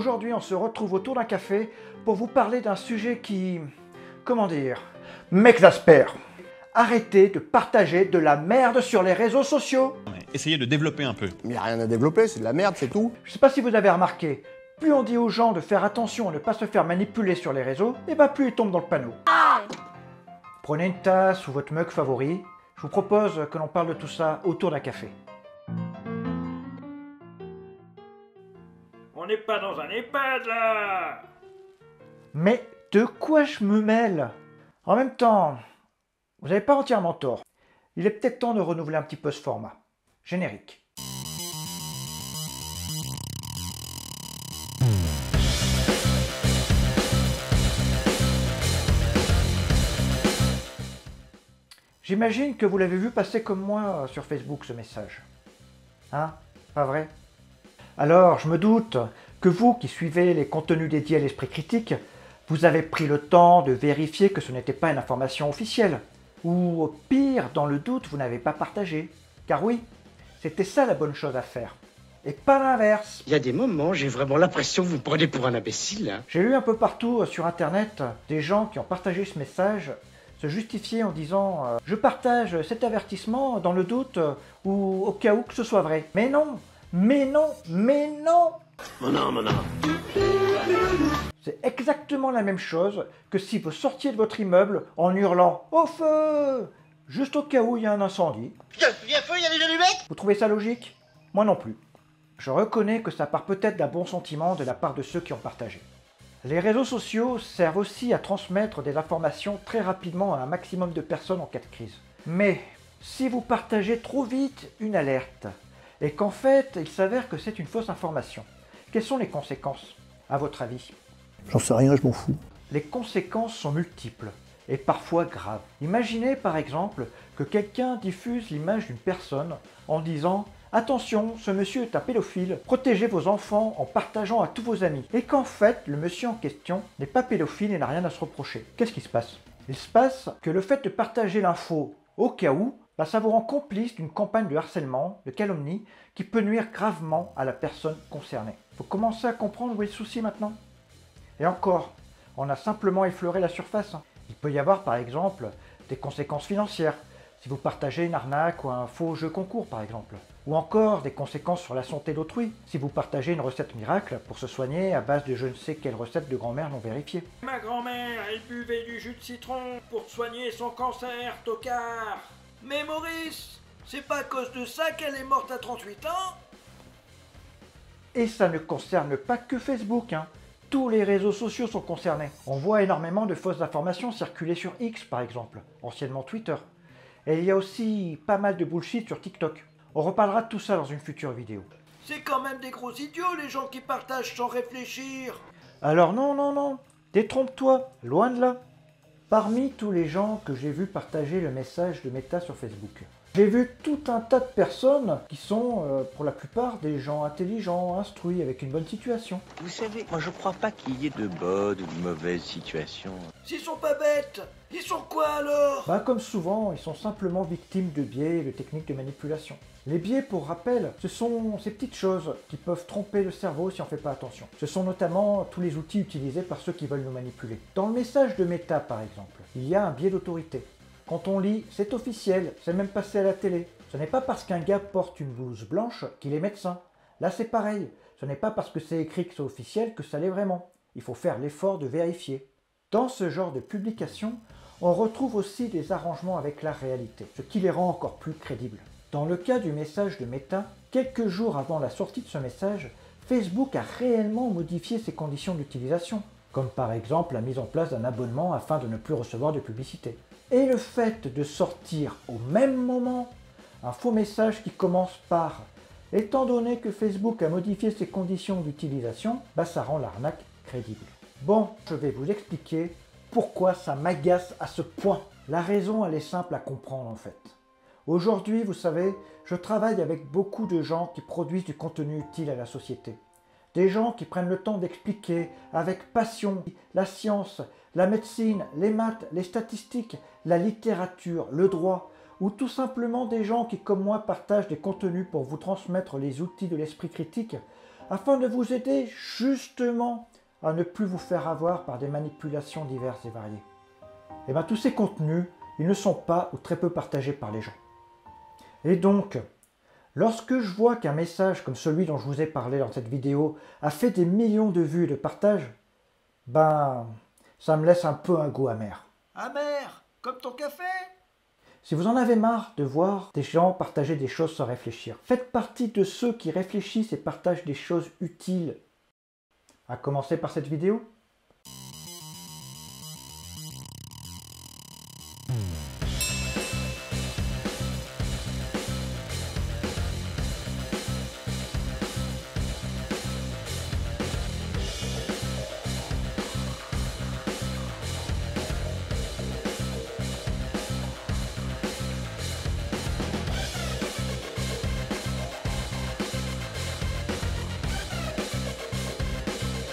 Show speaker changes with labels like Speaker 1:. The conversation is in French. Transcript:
Speaker 1: Aujourd'hui, on se retrouve autour d'un café pour vous parler d'un sujet qui... comment dire m'exaspère. Arrêtez de partager de la merde sur les réseaux sociaux.
Speaker 2: Essayez de développer un peu.
Speaker 3: Mais y a rien à développer, c'est de la merde, c'est tout.
Speaker 1: Je sais pas si vous avez remarqué, plus on dit aux gens de faire attention à ne pas se faire manipuler sur les réseaux, et bah plus ils tombent dans le panneau. Prenez une tasse ou votre mug favori. Je vous propose que l'on parle de tout ça autour d'un café.
Speaker 4: On n'est pas dans un EHPAD là
Speaker 1: Mais de quoi je me mêle? En même temps, vous n'avez pas entièrement tort. Il est peut-être temps de renouveler un petit peu ce format. Générique. J'imagine que vous l'avez vu passer comme moi sur Facebook ce message. Hein? Pas vrai? Alors, je me doute que vous qui suivez les contenus dédiés à l'esprit critique, vous avez pris le temps de vérifier que ce n'était pas une information officielle. Ou au pire, dans le doute, vous n'avez pas partagé. Car oui, c'était ça la bonne chose à faire. Et pas l'inverse.
Speaker 5: Il y a des moments, j'ai vraiment l'impression que vous me prenez pour un imbécile. hein.
Speaker 1: J'ai lu un peu partout euh, sur internet des gens qui ont partagé ce message se justifier en disant euh, Je partage cet avertissement dans le doute euh, ou au cas où que ce soit vrai. Mais non Mais non Mais non C'est exactement la même chose que si vous sortiez de votre immeuble en hurlant Au feu Juste au cas où il y a un incendie. Vous trouvez ça logique? Moi non plus. Je reconnais que ça part peut-être d'un bon sentiment de la part de ceux qui ont partagé. Les réseaux sociaux servent aussi à transmettre des informations très rapidement à un maximum de personnes en cas de crise. Mais si vous partagez trop vite une alerte et qu'en fait il s'avère que c'est une fausse information, quelles sont les conséquences à votre avis?
Speaker 3: J'en sais rien, je m'en fous.
Speaker 1: les conséquences sont multiples et parfois graves. Imaginez par exemple que quelqu'un diffuse l'image d'une personne en disant Attention, ce monsieur est un pédophile, protégez vos enfants en partageant à tous vos amis. Et qu'en fait, le monsieur en question n'est pas pédophile et n'a rien à se reprocher. Qu'est-ce qui se passe? Il se passe que le fait de partager l'info au cas où, ça vous rend complice d'une campagne de harcèlement, de calomnie, qui peut nuire gravement à la personne concernée. Faut commencer à comprendre où est le souci maintenant. Et encore, on a simplement effleuré la surface. hein. Il peut y avoir par exemple des conséquences financières, si vous partagez une arnaque ou un faux jeu concours par exemple. Ou encore des conséquences sur la santé d'autrui, si vous partagez une recette miracle pour se soigner à base de je ne sais quelle recette de grand-mère non vérifiée.
Speaker 4: Ma grand-mère, elle buvait du jus de citron pour soigner son cancer, tocard Mais Maurice, c'est pas à cause de ça qu'elle est morte à 38 ans
Speaker 1: Et ça ne concerne pas que Facebook, hein. Tous les réseaux sociaux sont concernés. On voit énormément de fausses informations circuler sur X par exemple, anciennement Twitter. Et il y a aussi pas mal de bullshit sur TikTok. On reparlera de tout ça dans une future vidéo.
Speaker 4: C'est quand même des gros idiots les gens qui partagent sans réfléchir
Speaker 1: Alors non, non, non, détrompe-toi, loin de là. Parmi tous les gens que j'ai vu partager le message de Meta sur Facebook, j'ai vu tout un tas de personnes qui sont, euh, pour la plupart, des gens intelligents, instruits, avec une bonne situation.
Speaker 6: Vous savez, moi je crois pas qu'il y ait de bonnes ou de mauvaises situations.
Speaker 4: S'ils sont pas bêtes, ils sont quoi alors?
Speaker 1: Bah, comme souvent, ils sont simplement victimes de biais et de techniques de manipulation. Les biais, pour rappel, ce sont ces petites choses qui peuvent tromper le cerveau si on ne fait pas attention. Ce sont notamment tous les outils utilisés par ceux qui veulent nous manipuler. Dans le message de Meta, par exemple, il y a un biais d'autorité. Quand on lit, c'est officiel, c'est même passé à la télé. Ce n'est pas parce qu'un gars porte une blouse blanche qu'il est médecin. Là, c'est pareil. Ce n'est pas parce que c'est écrit que c'est officiel que ça l'est vraiment. Il faut faire l'effort de vérifier. Dans ce genre de publication, on retrouve aussi des arrangements avec la réalité, ce qui les rend encore plus crédibles. Dans le cas du message de Meta, quelques jours avant la sortie de ce message, Facebook a réellement modifié ses conditions d'utilisation, comme par exemple la mise en place d'un abonnement afin de ne plus recevoir de publicité. Et le fait de sortir au même moment un faux message qui commence par Étant donné que Facebook a modifié ses conditions d'utilisation, bah ça rend l'arnaque crédible. Bon, je vais vous expliquer pourquoi ça m'agace à ce point. La raison, elle est simple à comprendre en fait. Aujourd'hui, vous savez, je travaille avec beaucoup de gens qui produisent du contenu utile à la société. Des gens qui prennent le temps d'expliquer avec passion la science, la médecine, les maths, les statistiques, la littérature, le droit, ou tout simplement des gens qui, comme moi, partagent des contenus pour vous transmettre les outils de l'esprit critique afin de vous aider justement à ne plus vous faire avoir par des manipulations diverses et variées. Et bien tous ces contenus, ils ne sont pas ou très peu partagés par les gens. Et donc, lorsque je vois qu'un message comme celui dont je vous ai parlé dans cette vidéo a fait des millions de vues et de partages, ben, ça me laisse un peu un goût amer.
Speaker 4: Amer Comme ton café?
Speaker 1: Si vous en avez marre de voir des gens partager des choses sans réfléchir, faites partie de ceux qui réfléchissent et partagent des choses utiles. À commencer par cette vidéo